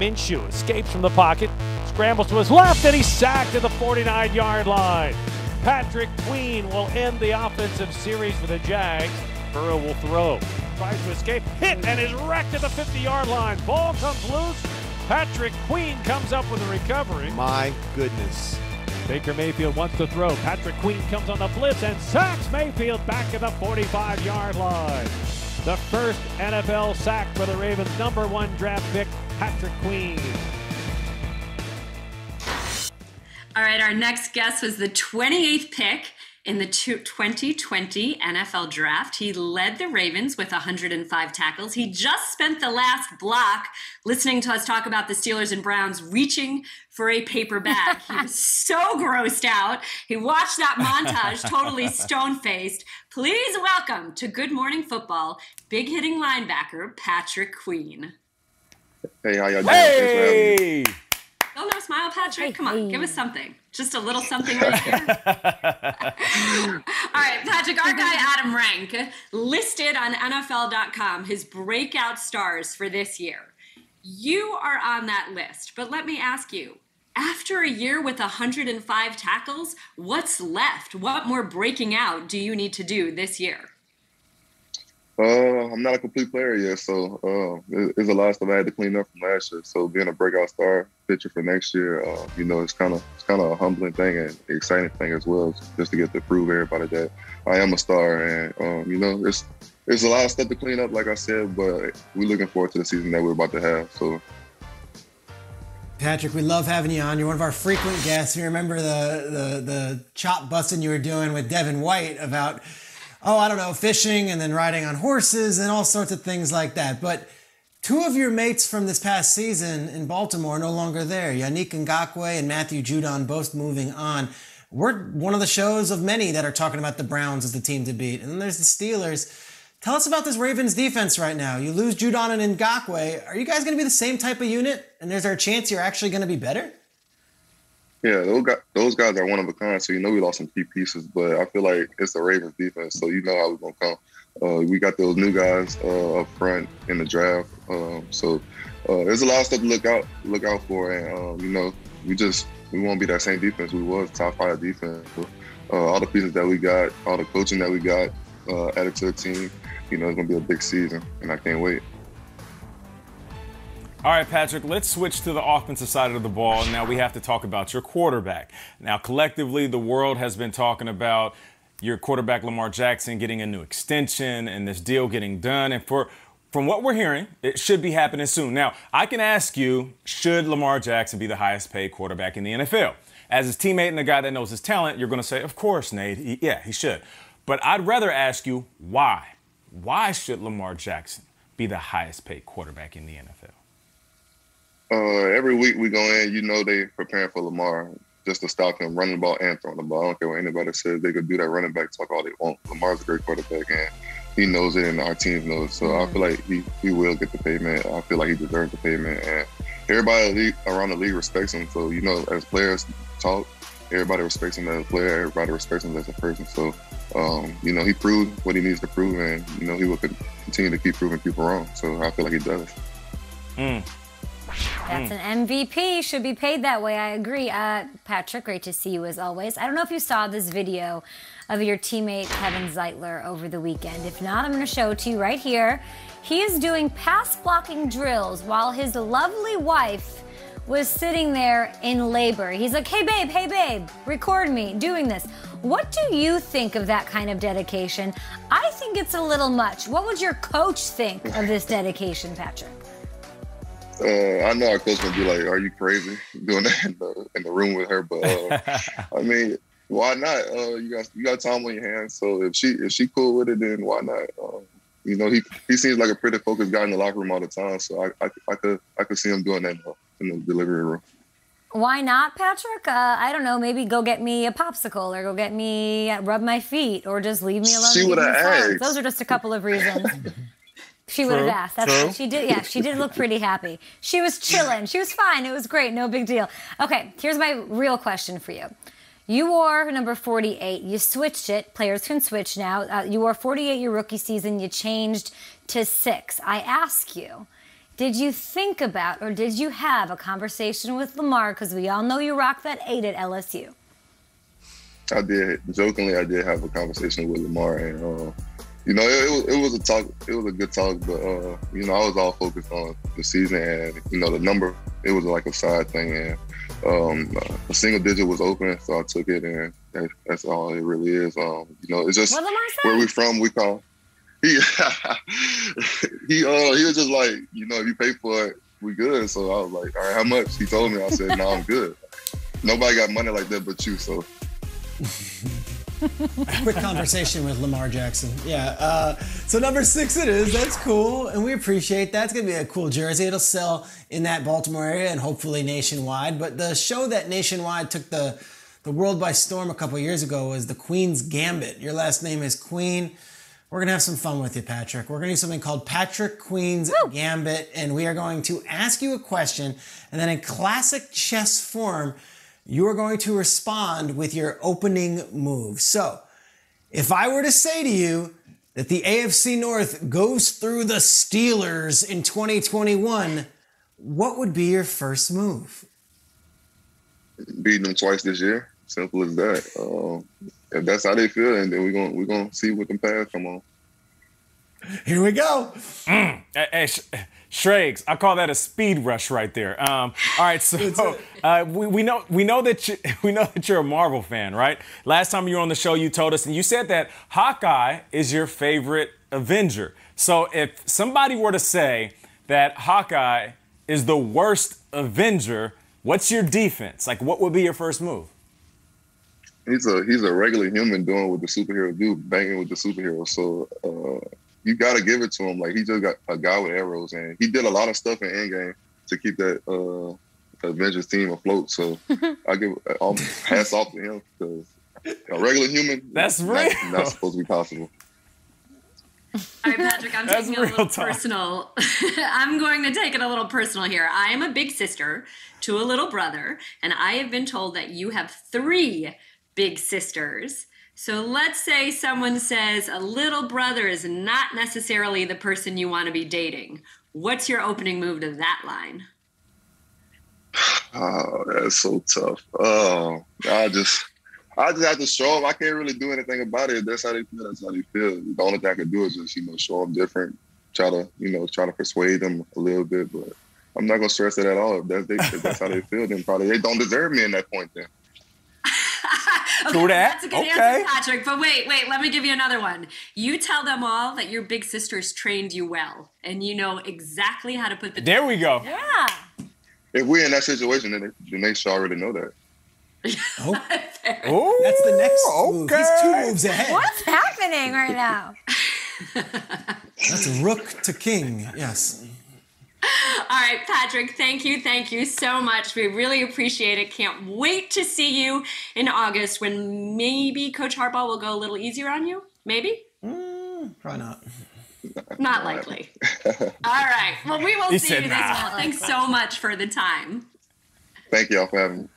Minshew escapes from the pocket, scrambles to his left, and he's sacked at the 49 yard line. Patrick Queen will end the offensive series for the Jags. Burrow will throw. Tries to escape, hit, and is wrecked at the 50 yard line. Ball comes loose. Patrick Queen comes up with a recovery. My goodness. Baker Mayfield wants to throw. Patrick Queen comes on the blitz and sacks Mayfield back at the 45 yard line. The first NFL sack for the Ravens' number one draft pick, Patrick Queen. All right, our next guest was the 28th pick in the 2020 NFL Draft. He led the Ravens with 105 tackles. He just spent the last block listening to us talk about the Steelers and Browns reaching for a paper bag. He was so grossed out. He watched that montage totally stone faced. Please welcome to Good Morning Football, big hitting linebacker Patrick Queen. Hey, how y'all doing? Hey! Oh no, smile, Patrick. Come on, give us something. Just a little something right here. All right, Patrick, our guy Adam Rank listed on NFL.com his breakout stars for this year. You are on that list, but let me ask you after a year with 105 tackles, what's left? What more breaking out do you need to do this year? Uh, I'm not a complete player yet, so uh, there's a lot of stuff I had to clean up from last year. So being a breakout star pitcher for next year, uh, you know, it's kind of it's kind of a humbling thing and exciting thing as well, just to get to prove everybody that I am a star. And um, you know, it's there's a lot of stuff to clean up, like I said, but we're looking forward to the season that we're about to have. So. Patrick, we love having you on. You're one of our frequent guests. We remember the the the chop busting you were doing with Devin White about oh, I don't know, fishing and then riding on horses and all sorts of things like that. But two of your mates from this past season in Baltimore are no longer there. Yannick Ngakoue and Matthew Judon both moving on. We're one of the shows of many that are talking about the Browns as the team to beat. And then there's the Steelers. Tell us about this Ravens defense right now. You lose Judon and Ngakoue. Are you guys going to be the same type of unit? And is there a chance you're actually going to be better? Yeah, those guys, those guys are one of a kind. So you know we lost some key pieces, but I feel like it's the Ravens defense, so you know how we're gonna come. Uh, we got those new guys uh, up front in the draft, um, so uh, there's a lot of stuff to look out look out for, and um, you know we just we won't be that same defense we was top five defense. Uh, all the pieces that we got, all the coaching that we got uh, added to the team, you know it's gonna be a big season, and I can't wait. All right, Patrick, let's switch to the offensive side of the ball. Now we have to talk about your quarterback. Now, collectively, the world has been talking about your quarterback, Lamar Jackson, getting a new extension and this deal getting done. And for from what we're hearing, it should be happening soon. Now, I can ask you, should Lamar Jackson be the highest paid quarterback in the NFL? As his teammate and a guy that knows his talent, you're going to say, of course, Nate. He, yeah, he should. But I'd rather ask you, why? Why should Lamar Jackson be the highest paid quarterback in the NFL? Uh, every week we go in, you know they preparing for Lamar just to stop him running the ball and throwing the ball. I don't care what anybody says. They could do that running back talk all they want. Lamar's a great quarterback and he knows it and our team knows. So mm-hmm. I feel like he, he will get the payment. I feel like he deserves the payment. And everybody around the league respects him. So, you know, as players talk, everybody respects him as a player. Everybody respects him as a person. So, um, you know, he proved what he needs to prove and, you know, he will continue to keep proving people wrong. So I feel like he does. Mm. That's an MVP. Should be paid that way. I agree. Uh, Patrick, great to see you as always. I don't know if you saw this video of your teammate Kevin Zeitler over the weekend. If not, I'm going to show it to you right here. He is doing pass blocking drills while his lovely wife was sitting there in labor. He's like, hey, babe, hey, babe, record me doing this. What do you think of that kind of dedication? I think it's a little much. What would your coach think of this dedication, Patrick? Uh, I know our coach gonna be like, "Are you crazy doing that in the, in the room with her?" But uh, I mean, why not? Uh, you got you got time on your hands, so if she if she cool with it, then why not? Um, you know, he he seems like a pretty focused guy in the locker room all the time, so I I, I could I could see him doing that in the, in the delivery room. Why not, Patrick? Uh, I don't know. Maybe go get me a popsicle, or go get me uh, rub my feet, or just leave me alone. She would have asked. Those are just a couple of reasons. She would have asked. That's true. she did. Yeah, she did look pretty happy. She was chilling. She was fine. It was great. No big deal. Okay, here's my real question for you. You wore number 48. You switched it. Players can switch now. Uh, you wore 48 your rookie season. You changed to six. I ask you, Did you think about or did you have a conversation with Lamar? Because we all know you rock that eight at LSU. I did jokingly. I did have a conversation with Lamar, and uh, you know, it, it, was, it was a talk. It was a good talk, but uh, you know, I was all focused on the season, and you know, the number. It was like a side thing, and um, a single digit was open, so I took it, and that, that's all it really is. Um, you know, it's just where we from. We call he he uh he was just like you know if you pay for it we good. So I was like, all right, how much? He told me. I said, no, I'm good. Nobody got money like that but you. So. Quick conversation with Lamar Jackson. Yeah. Uh, so number six it is. That's cool, and we appreciate that. It's gonna be a cool jersey. It'll sell in that Baltimore area and hopefully nationwide. But the show that nationwide took the the world by storm a couple years ago was the Queen's Gambit. Your last name is Queen. We're gonna have some fun with you, Patrick. We're gonna do something called Patrick Queen's Woo! Gambit, and we are going to ask you a question, and then in classic chess form, you are going to respond with your opening move. So, if I were to say to you that the AFC North goes through the Steelers in 2021, what would be your first move? Beating them twice this year. Simple as that. Uh, if that's how they feel, and then we're gonna we're gonna see what the pads come on. Here we go. Mm. Hey, hey Schrags, I call that a speed rush right there. Um, all right, so uh, we, we know we know that you, we know that you're a Marvel fan, right? Last time you were on the show, you told us, and you said that Hawkeye is your favorite Avenger. So if somebody were to say that Hawkeye is the worst Avenger, what's your defense? Like, what would be your first move? he's a he's a regular human doing what the superhero do, banging with the superhero. So uh, you got to give it to him. Like he just got a guy with arrows, and he did a lot of stuff in Endgame to keep that uh, Avengers team afloat. So I give I'll pass off to him because a regular human that's real. Not, not supposed to be possible. All right, Patrick, I'm taking a little talk. personal. I'm going to take it a little personal here. I am a big sister to a little brother, and I have been told that you have three big sisters. So let's say someone says a little brother is not necessarily the person you want to be dating. What's your opening move to that line? Oh, that's so tough. Oh, I just, I just have to show them. I can't really do anything about it. That's how they feel. That's how they feel. The only thing I can do is just, you know, show them different. Try to, you know, try to persuade them a little bit. But I'm not gonna stress it at all. If that's, they, if that's how they feel, then probably they don't deserve me in that point. Then. True that. That's a good okay. answer, Patrick. But wait, wait, let me give you another one. You tell them all that your big sisters trained you well and you know exactly how to put the. There we go. Yeah. If we're in that situation, then they, then they should already know that. oh. oh, that's the next okay. move. He's two moves ahead. What's happening right now? that's rook to king. Yes. All right, Patrick, thank you. Thank you so much. We really appreciate it. Can't wait to see you in August when maybe Coach Harbaugh will go a little easier on you. Maybe? Mm, probably not. Not likely. All right. Well, we will he see you this fall. Thanks so much for the time. Thank you all for having me.